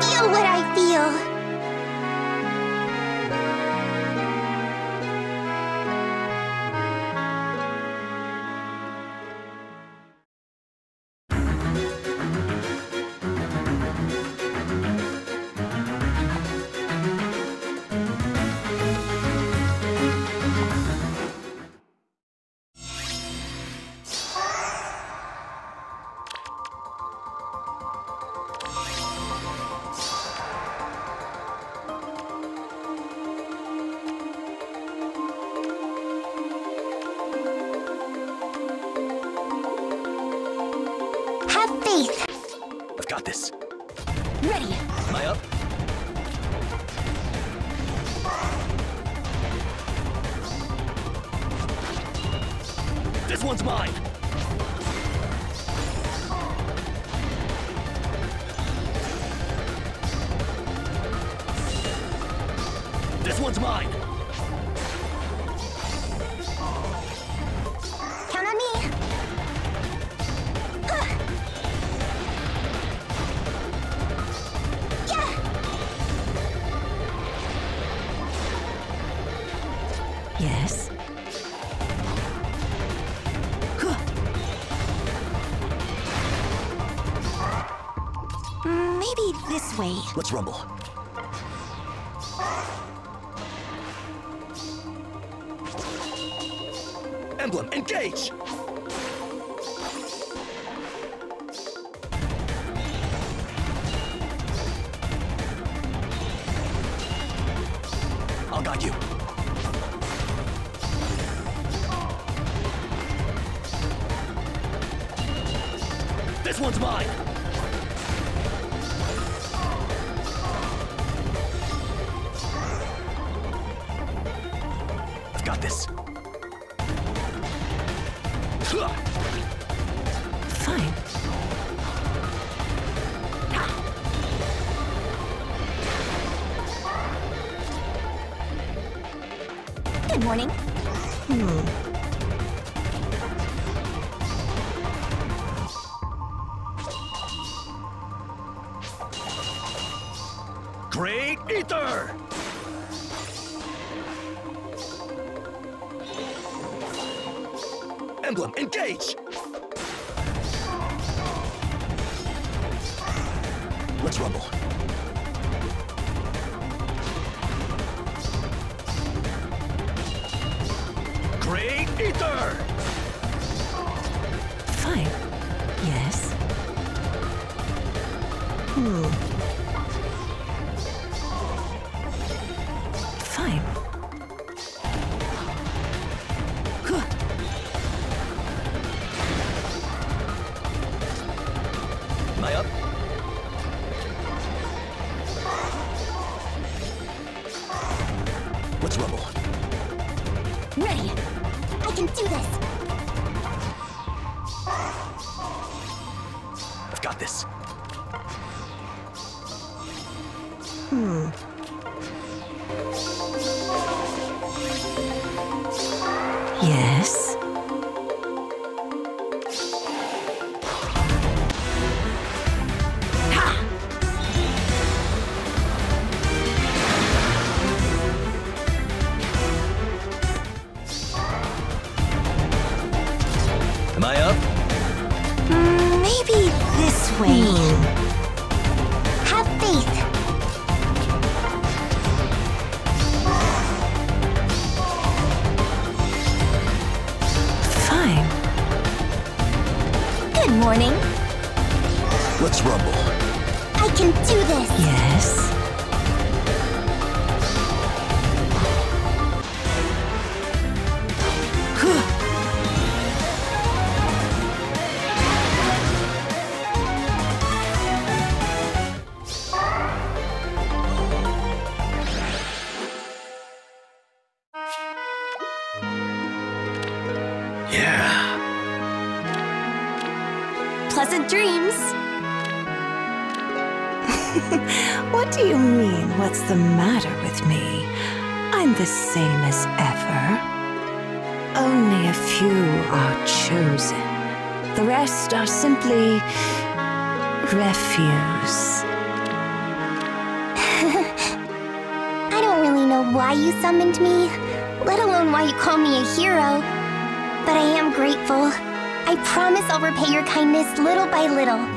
feel what I feel. This. Ready. Am I up? This one's mine. This one's mine. Mm, Maybe this way. Let's rumble. Emblem, engage! I'll guide you. This one's mine! I've got this. Fine. Good morning. Hmm. Great Aether! Emblem, engage! Let's rumble. Great Aether! Fine. Yes? Hmm. Let's rumble. Ready. I can do this. I've got this. Hmm. Yes? Am I up? Maybe this way. Have faith. Fine. Good morning. Let's rumble. I can do pleasant dreams! what do you mean, what's the matter with me? I'm the same as ever. Only a few are chosen. The rest are simply... refuse. I don't really know why you summoned me, let alone why you call me a hero. But I am grateful. I promise I'll repay your kindness little by little.